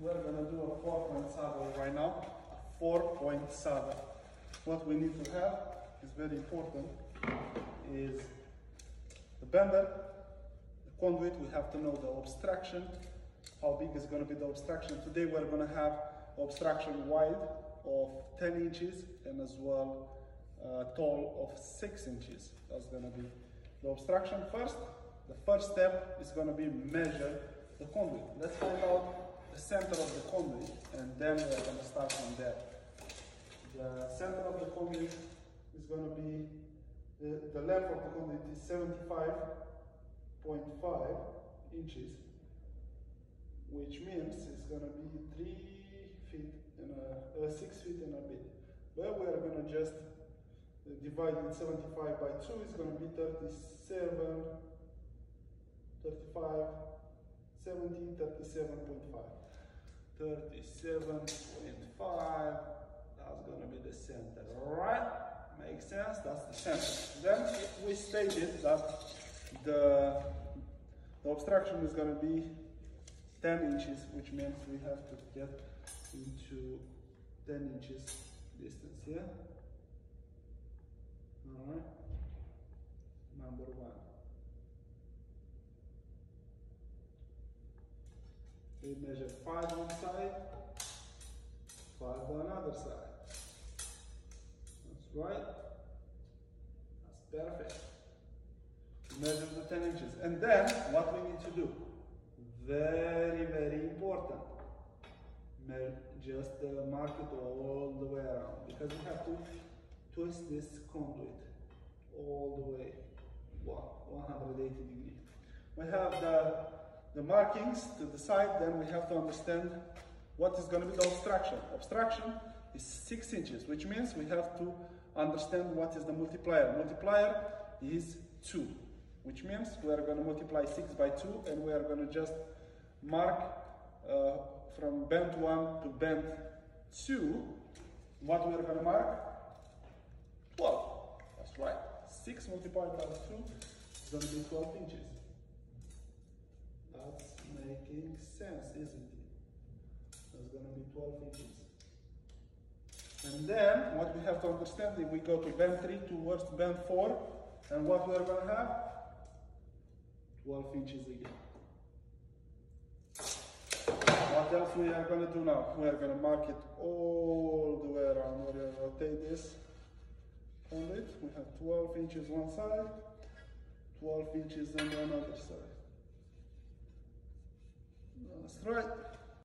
we're gonna do a four point saddle right now. Four point saddle. What we need to have is very important is the bender, the conduit, we have to know the obstruction, how big is gonna be the obstruction. Today we're gonna have obstruction wide of 10 inches and as well uh, tall of 6 inches. That's gonna be the obstruction first. The first step is gonna be measure the conduit. Let's find out the center of the conduit and then we're gonna start from there. The center of the conduit is gonna be, the, the length of the conduit is 75.5 inches which means it's gonna be three feet and a, uh, six feet and a bit. But we are gonna just uh, divide it 75 by 2 it's gonna be 37, 35, 17, 37.5. 37.5, that's gonna be the center, alright? Makes sense, that's the center. Then we stated that the, the obstruction is gonna be 10 inches, which means we have to get into 10 inches distance here. Alright, number one. We measure 5 one side, 5 on another side. That's right. That's perfect. Measure the 10 inches. And then, what we need to do? very very important just uh, mark it all the way around because you have to twist this conduit all the way wow, 180 degrees. we have the the markings to the side then we have to understand what is going to be the obstruction. Obstruction is six inches which means we have to understand what is the multiplier. Multiplier is two which means we are going to multiply 6 by 2 and we are going to just mark uh, from bend 1 to bend 2 what we are going to mark? 12 that's right. 6 multiplied by 2 is going to be 12 inches that's making sense isn't it that's going to be 12 inches and then what we have to understand is we go to bend 3 towards bend 4 and what we are going to have 12 inches again. What else we are going to do now? We are going to mark it all the way around. We're going to rotate this on it. We have 12 inches one side, 12 inches on the other side. That's right.